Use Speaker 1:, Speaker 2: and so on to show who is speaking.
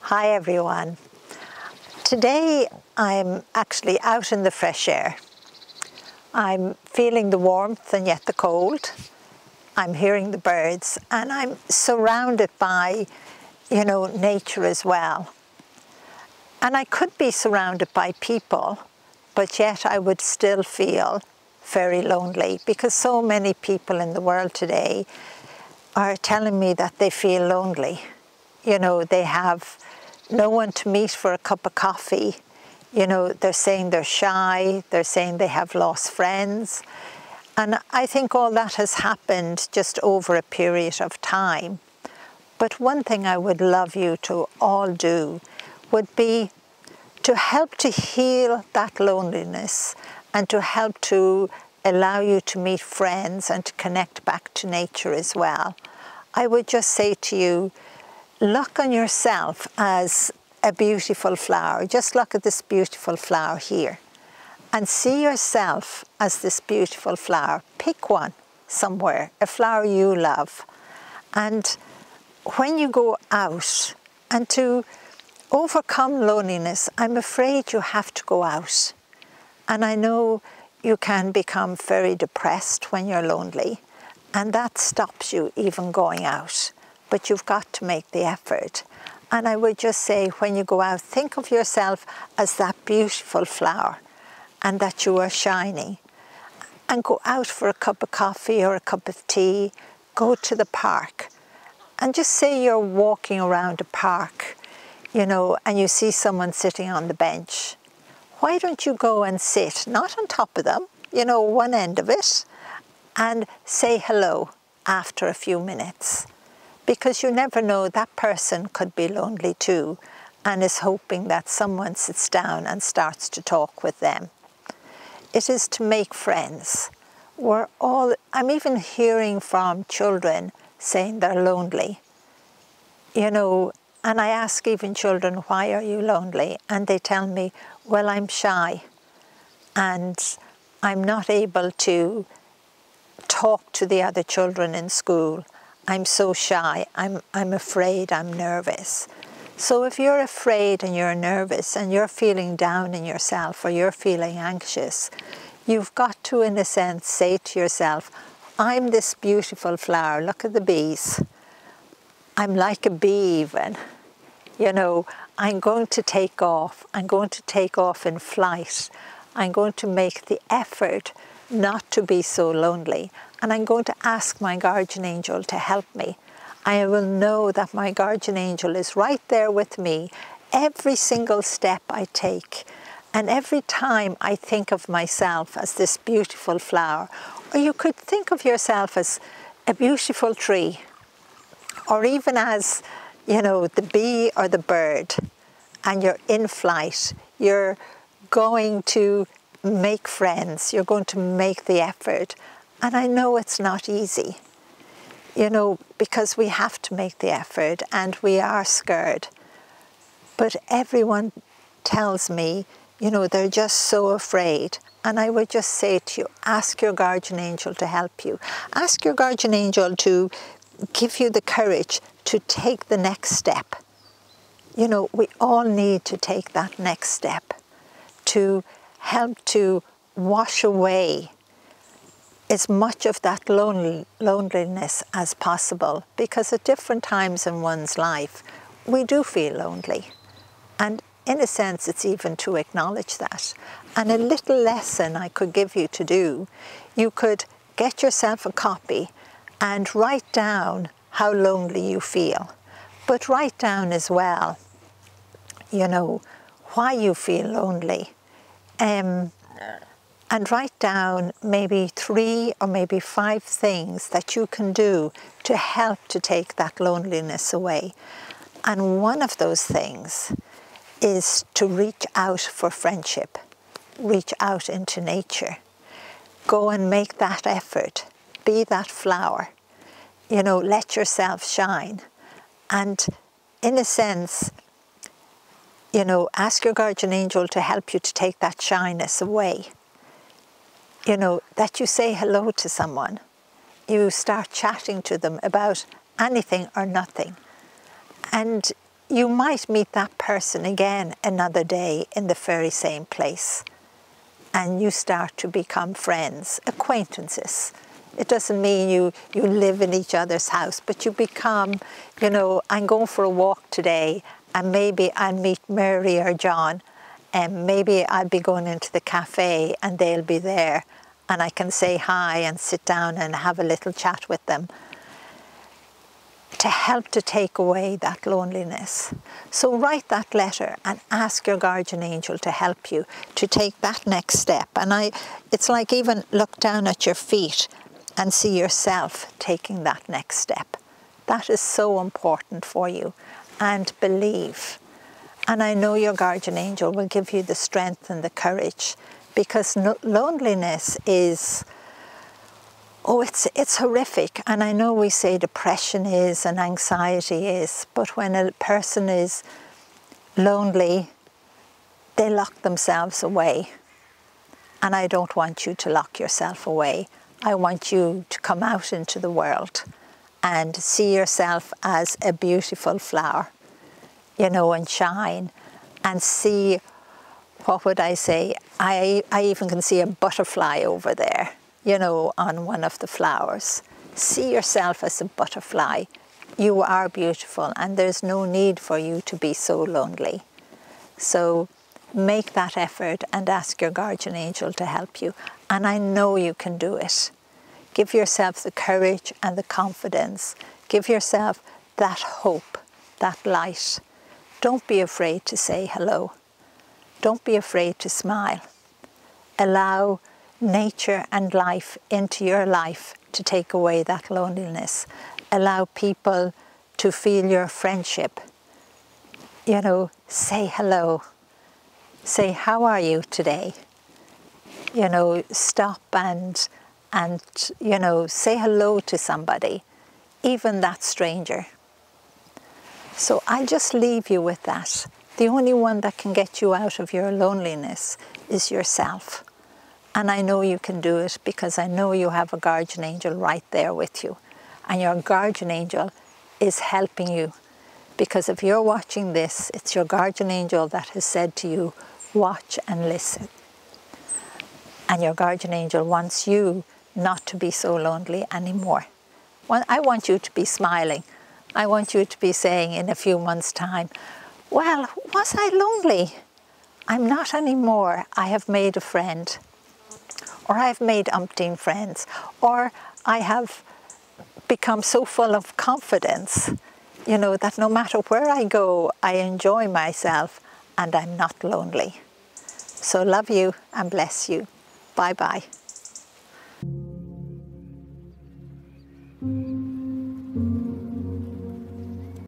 Speaker 1: Hi everyone. Today I'm actually out in the fresh air. I'm feeling the warmth and yet the cold. I'm hearing the birds and I'm surrounded by, you know, nature as well. And I could be surrounded by people, but yet I would still feel very lonely because so many people in the world today are telling me that they feel lonely. You know, they have no one to meet for a cup of coffee. You know, they're saying they're shy, they're saying they have lost friends. And I think all that has happened just over a period of time. But one thing I would love you to all do would be to help to heal that loneliness and to help to allow you to meet friends and to connect back to nature as well. I would just say to you, look on yourself as a beautiful flower. Just look at this beautiful flower here and see yourself as this beautiful flower. Pick one somewhere, a flower you love. And when you go out and to overcome loneliness, I'm afraid you have to go out. And I know you can become very depressed when you're lonely, and that stops you even going out. But you've got to make the effort. And I would just say, when you go out, think of yourself as that beautiful flower and that you are shining. And go out for a cup of coffee or a cup of tea, go to the park. And just say you're walking around a park, you know, and you see someone sitting on the bench. Why don't you go and sit, not on top of them, you know, one end of it, and say hello after a few minutes? Because you never know, that person could be lonely too and is hoping that someone sits down and starts to talk with them it is to make friends. We're all, I'm even hearing from children saying they're lonely. You know, and I ask even children, why are you lonely? And they tell me, well, I'm shy and I'm not able to talk to the other children in school. I'm so shy, I'm, I'm afraid, I'm nervous. So if you're afraid and you're nervous and you're feeling down in yourself or you're feeling anxious, you've got to, in a sense, say to yourself, I'm this beautiful flower, look at the bees. I'm like a bee even. You know, I'm going to take off. I'm going to take off in flight. I'm going to make the effort not to be so lonely. And I'm going to ask my guardian angel to help me I will know that my guardian angel is right there with me every single step I take. And every time I think of myself as this beautiful flower, or you could think of yourself as a beautiful tree, or even as, you know, the bee or the bird, and you're in flight, you're going to make friends, you're going to make the effort. And I know it's not easy you know, because we have to make the effort and we are scared. But everyone tells me, you know, they're just so afraid. And I would just say to you, ask your guardian angel to help you. Ask your guardian angel to give you the courage to take the next step. You know, we all need to take that next step to help to wash away as much of that lonely, loneliness as possible because at different times in one's life we do feel lonely. And in a sense it's even to acknowledge that. And a little lesson I could give you to do you could get yourself a copy and write down how lonely you feel. But write down as well you know why you feel lonely um, and write down maybe three or maybe five things that you can do to help to take that loneliness away. And one of those things is to reach out for friendship, reach out into nature. Go and make that effort, be that flower. You know, let yourself shine. And in a sense, you know, ask your guardian angel to help you to take that shyness away you know, that you say hello to someone. You start chatting to them about anything or nothing. And you might meet that person again another day in the very same place. And you start to become friends, acquaintances. It doesn't mean you, you live in each other's house, but you become, you know, I'm going for a walk today and maybe I'll meet Mary or John and maybe I'll be going into the cafe and they'll be there and I can say hi and sit down and have a little chat with them to help to take away that loneliness. So write that letter and ask your guardian angel to help you to take that next step. And I, it's like even look down at your feet and see yourself taking that next step. That is so important for you. And believe. And I know your guardian angel will give you the strength and the courage because no loneliness is oh it's it's horrific. And i know we say depression is and anxiety is but when a person is lonely they lock themselves away. And i don't want you to lock yourself away. I want you to come out into the world and see yourself as a beautiful flower you know and shine and see what would I say? I, I even can see a butterfly over there, you know, on one of the flowers. See yourself as a butterfly. You are beautiful and there's no need for you to be so lonely. So make that effort and ask your guardian angel to help you. And I know you can do it. Give yourself the courage and the confidence. Give yourself that hope, that light. Don't be afraid to say hello. Don't be afraid to smile. Allow nature and life into your life to take away that loneliness. Allow people to feel your friendship. You know, say hello. Say, how are you today? You know, stop and, and, you know, say hello to somebody, even that stranger. So I just leave you with that. The only one that can get you out of your loneliness is yourself. And I know you can do it because I know you have a guardian angel right there with you. And your guardian angel is helping you. Because if you're watching this, it's your guardian angel that has said to you, watch and listen. And your guardian angel wants you not to be so lonely anymore. Well, I want you to be smiling. I want you to be saying in a few months' time, well, was I lonely? I'm not anymore. I have made a friend. Or I've made umpteen friends. Or I have become so full of confidence, you know, that no matter where I go, I enjoy myself and I'm not lonely. So love you and bless you. Bye bye.